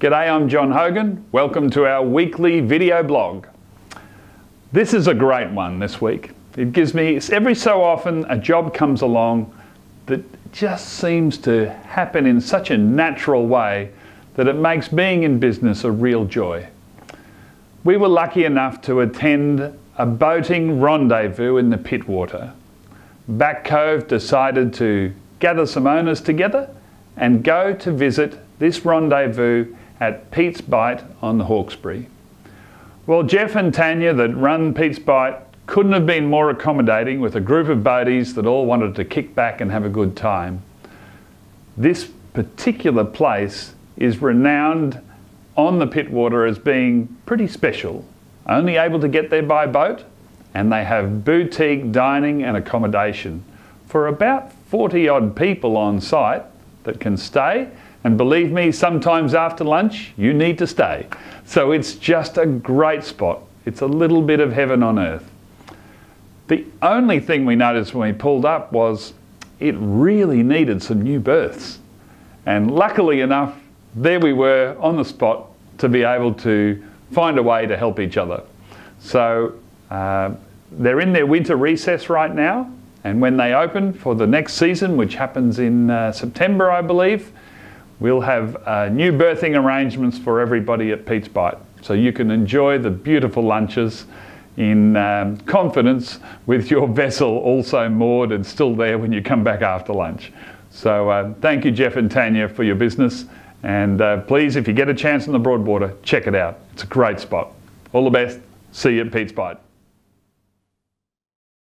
G'day, I'm John Hogan. Welcome to our weekly video blog. This is a great one this week. It gives me, every so often, a job comes along that just seems to happen in such a natural way that it makes being in business a real joy. We were lucky enough to attend a boating rendezvous in the Pittwater. Back Cove decided to gather some owners together and go to visit this rendezvous at Peats Bite on the Hawkesbury. Well, Jeff and Tanya that run Peats Bite couldn't have been more accommodating with a group of boaties that all wanted to kick back and have a good time. This particular place is renowned on the Pittwater as being pretty special. Only able to get there by boat, and they have boutique dining and accommodation for about 40 odd people on site that can stay. And believe me, sometimes after lunch, you need to stay. So it's just a great spot. It's a little bit of heaven on earth. The only thing we noticed when we pulled up was it really needed some new berths. And luckily enough, there we were on the spot to be able to find a way to help each other. So uh, they're in their winter recess right now, and when they open for the next season, which happens in uh, September, I believe, we'll have uh, new berthing arrangements for everybody at Peats Bite. So you can enjoy the beautiful lunches in um, confidence with your vessel also moored and still there when you come back after lunch. So uh, thank you, Jeff and Tanya, for your business. And uh, please, if you get a chance on the Broadwater, check it out. It's a great spot. All the best. See you at Peats Bite.